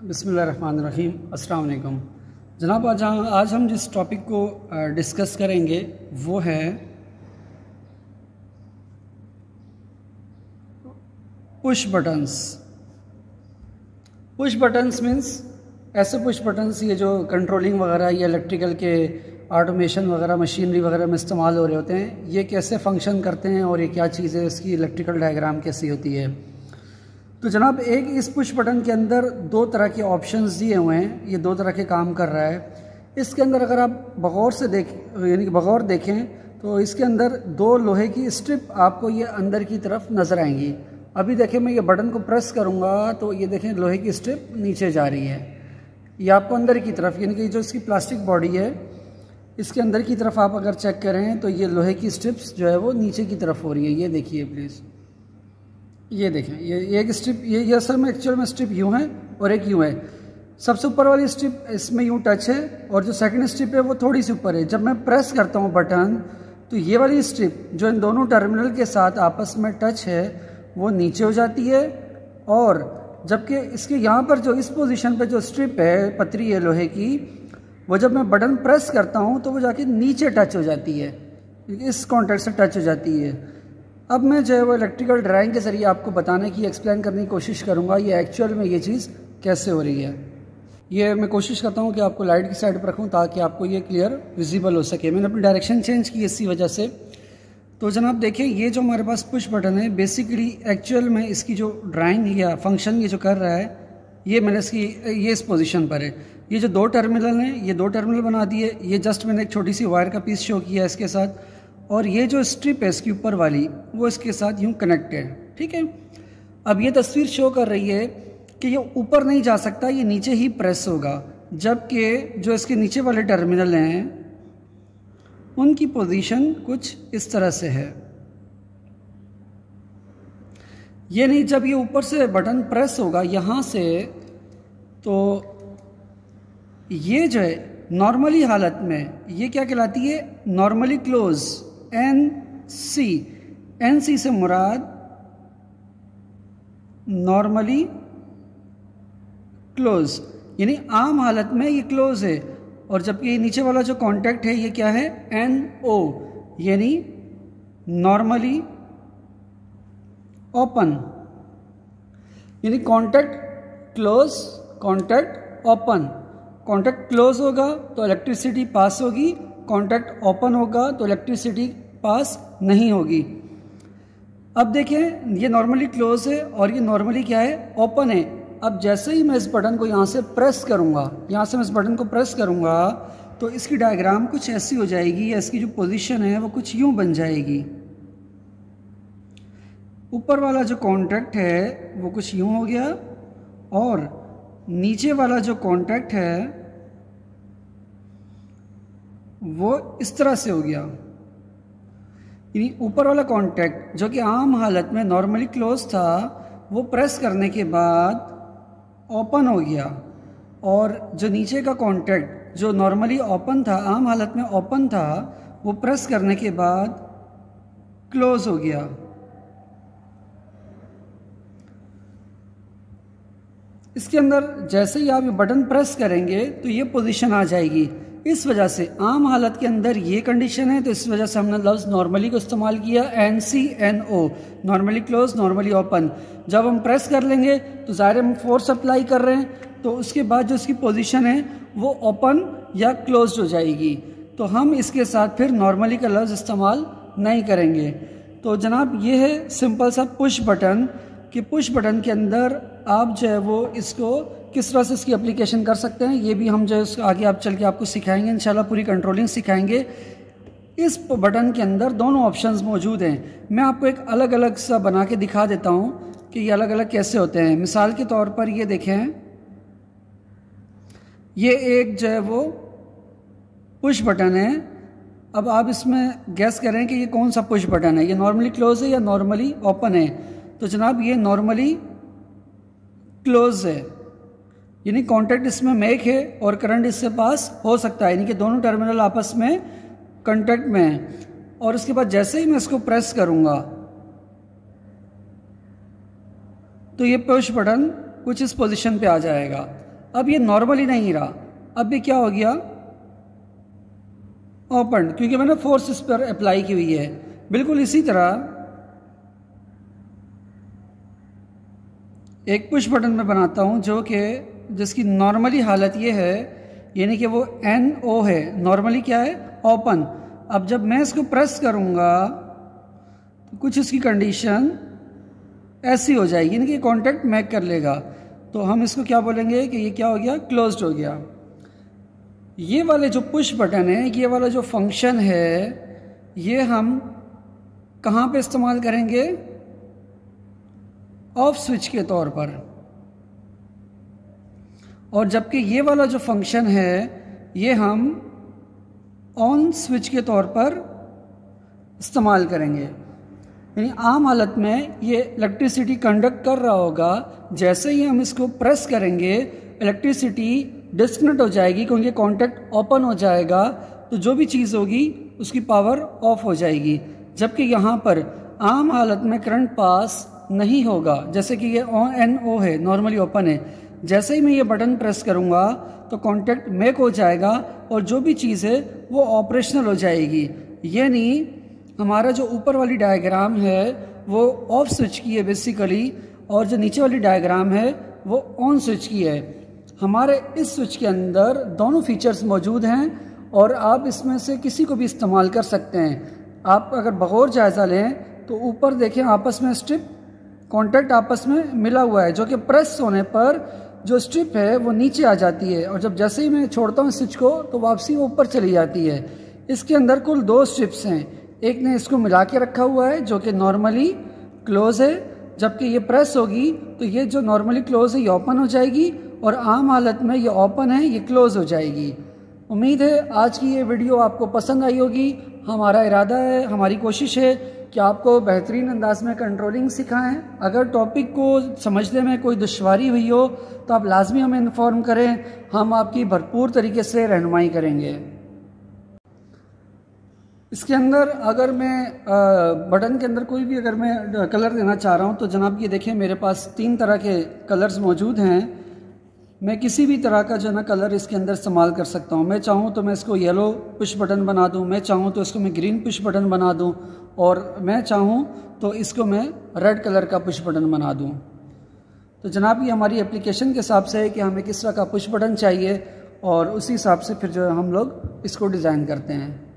बिसमीम अस्सलाम जनाब, आज आज हम जिस टॉपिक को डिस्कस करेंगे, वो है push buttons push buttons means ऐसे पुश बटन्स ये जो कंट्रोलिंग वगैरह, या इलेक्ट्रिकल के ऑटोमेशन वगैरह मशीनरी वगैरह में इस्तेमाल हो रहे होते हैं, ये कैसे फ़ंक्शन करते हैं और ये क्या चीज़ है इसकी इलेक्ट्रिकल डायग्राम कैसी होती है? तो जनाब, एक इस पुश बटन के अंदर दो तरह के ऑप्शंस दिए हुए हैं। ये दो तरह के काम कर रहा है। इसके अंदर अगर आप बगौर से देख, यानी कि बगौर देखें तो इसके अंदर दो लोहे की स्ट्रिप आपको ये अंदर की तरफ़ नज़र आएँगी। अभी देखें, मैं ये बटन को प्रेस करूँगा तो ये देखें, लोहे की स्ट्रिप नीचे जा रही है। ये आपको अंदर की तरफ़, यानी कि जो इसकी प्लास्टिक बॉडी है, इसके अंदर की तरफ़ आप अगर चेक करें तो ये लोहे की स्ट्रिप्स जो है वो नीचे की तरफ़ हो रही है। ये देखिए प्लीज़ ये देखें, ये एक स्ट्रिप ये ये असल में एक्चुअल में स्ट्रिप यूँ है और एक यूँ है। सबसे ऊपर वाली स्ट्रिप इसमें यूँ टच है और जो सेकंड स्ट्रिप है वो थोड़ी सी ऊपर है। जब मैं प्रेस करता हूँ बटन तो ये वाली स्ट्रिप जो इन दोनों टर्मिनल के साथ आपस में टच है, वो नीचे हो जाती है और जबकि इसके यहाँ पर जो इस पोजीशन पर जो स्ट्रिप है पतरी है लोहे की, वो जब मैं बटन प्रेस करता हूँ तो वो जाके नीचे टच हो जाती है। इस कॉन्टेक्ट से टच हो जाती है। अब मैं जो है वो इलेक्ट्रिकल ड्राइंग के ज़रिए आपको बताने की एक्सप्लेन करने की कोशिश करूँगा, ये एक्चुअल में ये चीज़ कैसे हो रही है। ये मैं कोशिश करता हूँ कि आपको लाइट की साइड पर रखूँ ताकि आपको ये क्लियर विजिबल हो सके। मैंने अपनी डायरेक्शन चेंज की इसी वजह से। तो जनाब देखिए, ये जो हमारे पास पुश बटन है बेसिकली एक्चुअल में इसकी जो ड्राइंग या फ़ंक्शन ये जो कर रहा है, ये मैंने इसकी, ये इस पोजीशन पर है। ये जो दो टर्मिनल हैं, ये दो टर्मिनल बना दिए। ये जस्ट मैंने एक छोटी सी वायर का पीस शो किया इसके साथ। और ये जो स्ट्रिप है इसकी ऊपर वाली, वो इसके साथ यूँ कनेक्ट है, ठीक है? अब ये तस्वीर शो कर रही है कि ये ऊपर नहीं जा सकता, ये नीचे ही प्रेस होगा, जबकि जो इसके नीचे वाले टर्मिनल हैं, उनकी पोजीशन कुछ इस तरह से है। ये नहीं, जब ये ऊपर से बटन प्रेस होगा यहाँ से तो ये जो है नॉर्मली हालत में, ये क्या कहलाती है? Normally close N C N C से मुराद नॉर्मली क्लोज यानी आम हालत में ये क्लोज है। और जबकि नीचे वाला जो कांटेक्ट है, ये क्या है? एन ओ यानी नॉर्मली ओपन यानी contact close contact open contact close होगा तो इलेक्ट्रिसिटी पास होगी। कांटेक्ट ओपन होगा तो इलेक्ट्रिसिटी पास नहीं होगी। अब देखें ये नॉर्मली क्लोज है और ये नॉर्मली क्या है? ओपन है। अब जैसे ही मैं इस बटन को यहाँ से प्रेस करूँगा, यहाँ से मैं इस बटन को प्रेस करूँगा तो इसकी डायग्राम कुछ ऐसी हो जाएगी, या इसकी जो पोजीशन है वो कुछ यूँ बन जाएगी। ऊपर वाला जो कॉन्ट्रैक्ट है, वो कुछ यूँ हो गया और नीचे वाला जो कॉन्ट्रैक्ट है वो इस तरह से हो गया। यानी ऊपर वाला कॉन्टैक्ट जो कि आम हालत में नॉर्मली क्लोज था, वो प्रेस करने के बाद ओपन हो गया। और जो नीचे का कॉन्टैक्ट जो नॉर्मली ओपन था, आम हालत में ओपन था, वो प्रेस करने के बाद क्लोज हो गया। इसके अंदर जैसे ही आप ये बटन प्रेस करेंगे तो ये पोजीशन आ जाएगी। इस वजह से आम हालत के अंदर ये कंडीशन है तो इस वजह से हमने लफ्ज़ नॉर्मली को इस्तेमाल किया N C N O normally close normally open जब हम प्रेस कर लेंगे तो ज़ाहिर हम फोर्स अप्लाई कर रहे हैं तो उसके बाद जो इसकी पोजीशन है, वो ओपन या क्लोज हो जाएगी। तो हम इसके साथ फिर नॉर्मली का लफ्ज़ इस्तेमाल नहीं करेंगे। तो जनाब, ये है सिंपल सा पुश बटन कि पुश बटन के अंदर आप जो है वो इसको किस तरह से इसकी एप्लीकेशन कर सकते हैं, ये भी हम जो है आगे आप चल के आपको सिखाएँगे, इंशाल्लाह पूरी कंट्रोलिंग सिखाएँगे। इस बटन के अंदर दोनों ऑप्शंस मौजूद हैं। मैं आपको एक अलग अलग सा बना के दिखा देता हूँ कि ये अलग अलग कैसे होते हैं। मिसाल के तौर पर ये देखें। ये एक जो है वो पुश बटन है। अब आप इसमें गैस करें कि ये कौन सा पुश बटन है। ये नॉर्मली क्लोज है या नॉर्मली ओपन है? तो जनाब, ये नॉर्मली क्लोज है। यानी कांटेक्ट इसमें मेक है और करंट इससे पास हो सकता है। यानी कि दोनों टर्मिनल आपस में कंटेक्ट में है। और उसके बाद जैसे ही मैं इसको प्रेस करूँगा तो ये पुश बटन कुछ इस पोजीशन पे आ जाएगा। अब ये नॉर्मली नहीं रहा। अब ये क्या हो गया? ओपन क्योंकि मैंने फोर्स इस पर अप्लाई की हुई है। बिल्कुल इसी तरह एक पुश बटन में बनाता हूँ जो कि जिसकी नॉर्मली हालत ये है, यानी कि वो एन ओ है। नॉर्मली क्या है? ओपन अब जब मैं इसको प्रेस करूँगा तो कुछ इसकी कंडीशन ऐसी हो जाएगी, यानी कि कॉन्टेक्ट मैक कर लेगा। तो हम इसको क्या बोलेंगे कि ये क्या हो गया? क्लोज्ड हो गया। ये वाले जो पुश बटन है, ये वाला जो फ़ंक्शन है, ये हम कहाँ पे इस्तेमाल करेंगे? ऑफ़ स्विच के तौर पर। और जबकि ये वाला जो फ़ंक्शन है, ये हम ऑन स्विच के तौर पर इस्तेमाल करेंगे। यानी आम हालत में ये इलेक्ट्रिसिटी कंडक्ट कर रहा होगा, जैसे ही हम इसको प्रेस करेंगे इलेक्ट्रिसिटी डिस्कनेक्ट हो जाएगी, क्योंकि कॉन्टैक्ट ओपन हो जाएगा तो जो भी चीज़ होगी, उसकी पावर ऑफ़ हो जाएगी। जबकि यहाँ पर आम हालत में करंट पास नहीं होगा। जैसे कि ये ओ एन ओ है नॉर्मली ओपन है। जैसे ही मैं ये बटन प्रेस करूँगा तो कॉन्टैक्ट मेक हो जाएगा और जो भी चीज़ है, वो ऑपरेशनल हो जाएगी। यानी हमारा जो ऊपर वाली डायग्राम है, वो ऑफ़ स्विच की है बेसिकली और जो नीचे वाली डायग्राम है, वो ऑन स्विच की है। हमारे इस स्विच के अंदर दोनों फीचर्स मौजूद हैं और आप इसमें से किसी को भी इस्तेमाल कर सकते हैं। आप अगर बगौर जायज़ा लें तो ऊपर देखें आपस में स्ट्रिप कॉन्टैक्ट आपस में मिला हुआ है, जो कि प्रेस होने पर जो स्ट्रिप है, वो नीचे आ जाती है। और जब जैसे ही मैं छोड़ता हूँ स्विच को तो वापसी वो ऊपर चली जाती है। इसके अंदर कुल दो स्ट्रिप्स हैं। एक ने इसको मिला के रखा हुआ है, जो कि नॉर्मली क्लोज है। जबकि ये प्रेस होगी तो ये जो नॉर्मली क्लोज है, ये ओपन हो जाएगी। और आम हालत में ये ओपन है, ये क्लोज हो जाएगी। उम्मीद है आज की ये वीडियो आपको पसंद आई होगी। हमारा इरादा है, हमारी कोशिश है कि आपको बेहतरीन अंदाज में कंट्रोलिंग सिखाएँ? अगर टॉपिक को समझने में कोई दुश्वारी हुई हो तो आप लाजमी हमें इन्फॉर्म करें। हम आपकी भरपूर तरीके से रहनुमाई करेंगे। इसके अंदर अगर मैं बटन के अंदर कोई भी अगर मैं कलर देना चाह रहा हूँ तो जनाब ये देखें मेरे पास तीन तरह के कलर्स मौजूद हैं। मैं किसी भी तरह का जो है ना कलर इसके अंदर इस्तेमाल कर सकता हूँ। मैं चाहूँ तो मैं इसको येलो पुश बटन बना दूँ, मैं चाहूँ तो इसको मैं ग्रीन पुश बटन बना दूँ और मैं चाहूँ तो इसको मैं रेड कलर का पुश बटन बना दूँ। तो जनाब, ये हमारी एप्लीकेशन के हिसाब से है कि हमें किस तरह का पुश बटन चाहिए और उसी हिसाब से फिर जो है हम लोग इसको डिज़ाइन करते हैं।